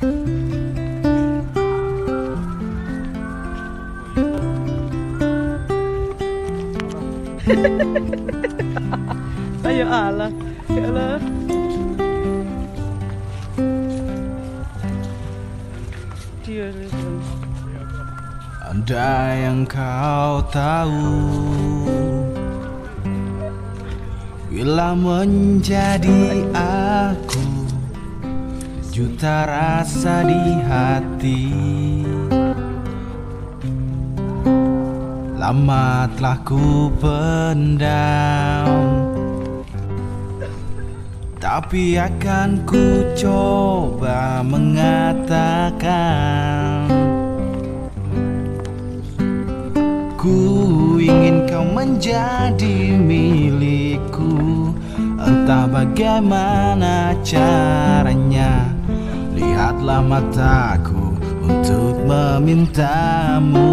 Ayo Allah, ya Allah. Andai yang kau tahu Bila menjadi aku Juta rasa di hati. Lama telah ku pendam Tapi akan ku coba mengatakan Ku ingin kau menjadi milikku. Entah bagaimana caranya Lihatlah mataku untuk memintamu